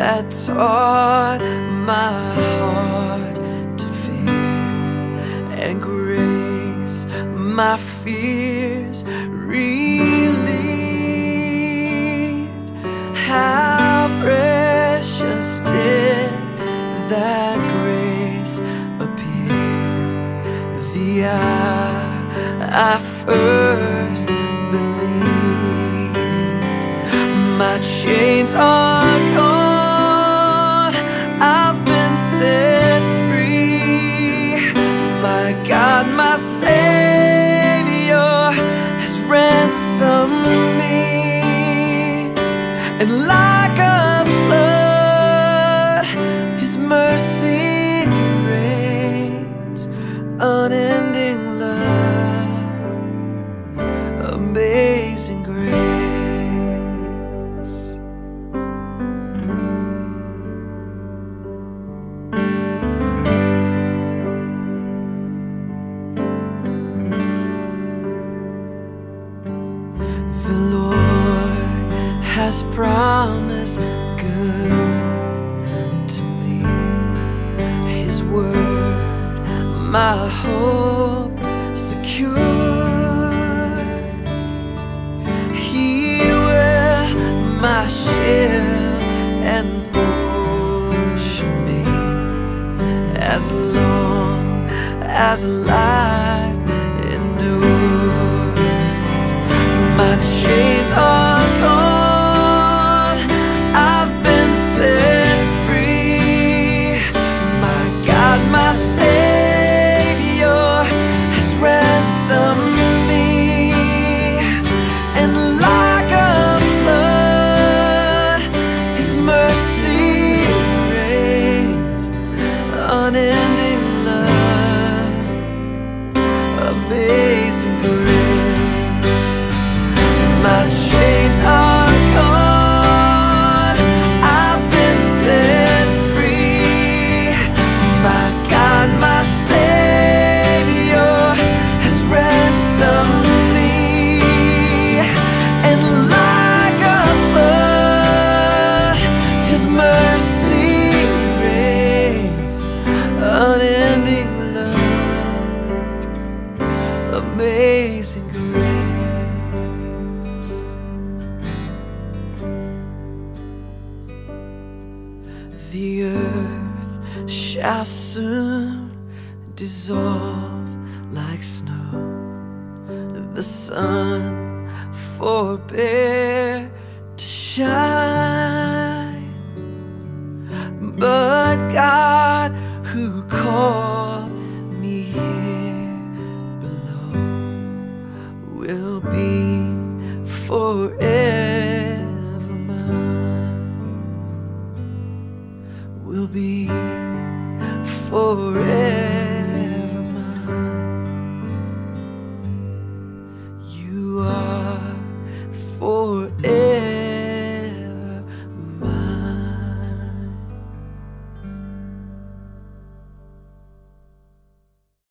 that taught my heart to fear, and grace my fears relieved. How precious did that grace appear the hour I first believed. My chains are gone, God, my Savior has ransomed me, and like a has promised good to me. His word, my hope secures. He will my shield and portion be as long as life amazing grace. Amazing grace. The earth shall soon dissolve like snow. The sun forbear to shine. But God, who called forever mine will be forever